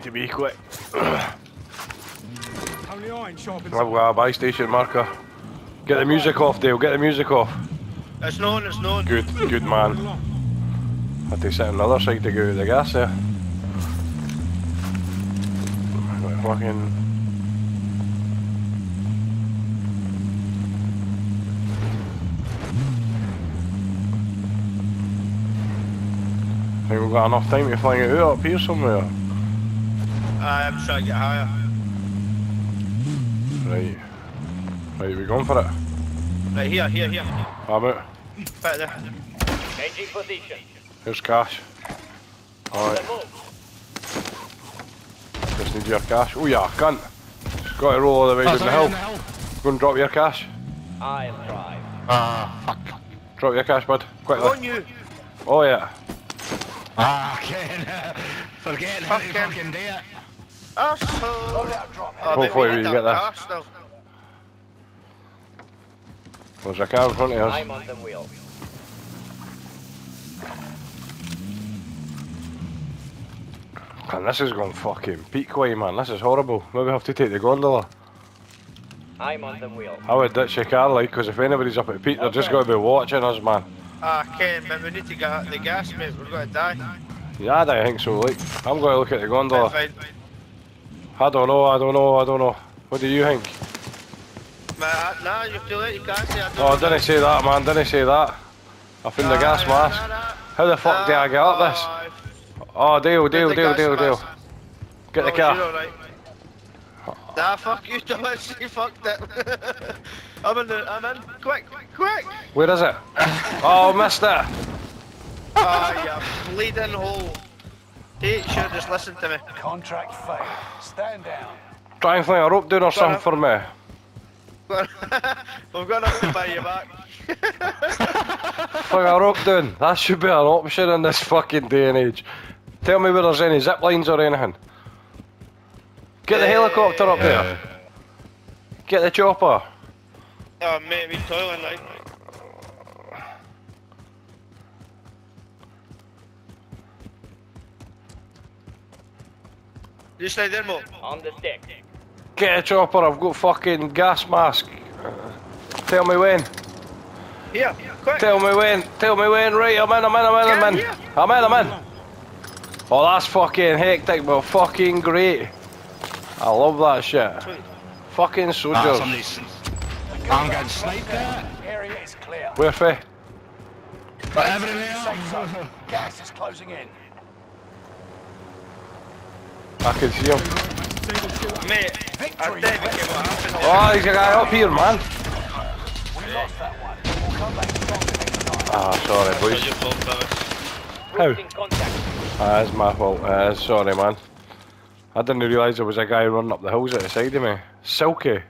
need to be quick. Only iron sharpens. I've got a buy station marker. Get the music off, Dale. Get the music off. It's known, it's known. Good, good man. Had to sit on the other side to go to the gas there. Fucking. Think we've got enough time to find it out up here somewhere. I'm trying to get higher. Right. Right, we going for it? Right, here, here, here. I'm out. Back there. Changing position. Here's cash. Alright, just need your cash. Oh yeah, cunt. Just got to roll all the way down the hill. Go and drop your cash. I'll drive. Ah, fuck. Drop your cash, bud. Quickly. On you. Oh yeah. Ah, Ken. Forget how to Fuck him. fucking do it. Arsehole. Load out drop. Oh, Hopefully we get that this. car. There's a car in front of us. I'm on the wheel. Man, this is going fucking peak way, man. This is horrible. Maybe I have to take the gondola. I'm on the wheel. I would ditch the car, like, because if anybody's up at peak, they're just going to be watching us, man. Ah, Ken, but we need to get out the gas, mate. We're going to die. Yeah, I don't think so, like. I'm going to look at the gondola. Fine. I don't know, I don't know, I don't know. What do you think? Nah, nah, you're too late. You can't say I don't Oh, know didn't say that, man. Didn't say that. I found the gas nah, mask. nah, nah. How the fuck did I get up this? Oh, deal, deal, deal, deal, the Dale, gas Dale, Dale. mask. Get the Oh, car. you're alright. Nah, fuck you, Thomas. You fucked it. I'm in the. I'm in. Quick, quick. Where is it? Oh, missed it. Ah, you bleeding hole. Hey, should have just listened to me. Contract failed. Stand down. Try and find a rope down or something for me. We've got enough to buy you back. Find a rope down. That should be an option in this fucking day and age. Tell me where there's any zip lines or anything. Get the helicopter up there. Eh. Get the chopper. Oh, mate, we toiling like. Just like there, Mo. On the stick. Get a chopper. I've got fucking gas mask. Tell me when. Here, quick. Tell me when. Tell me when. Right, I'm in. I'm in. I'm in. I'm in. I'm in. I'm in. Oh, that's fucking hectic, but fucking great. I love that shit. Sweet. Fucking Ah, soldiers. somebody's... I'm getting sniped there. Area is clear. Where for? But everywhere. Safe. Gas is closing in. I can see him. Mate, I Victory. tell you what happened. Oh, there's a guy up here, man. We lost that one. We'll come back stronger next time. Ah, sorry, It's boys. How? Ah, it's my fault. Uh, sorry, man. I didn't realise there was a guy running up the hills at the side of me. Silky.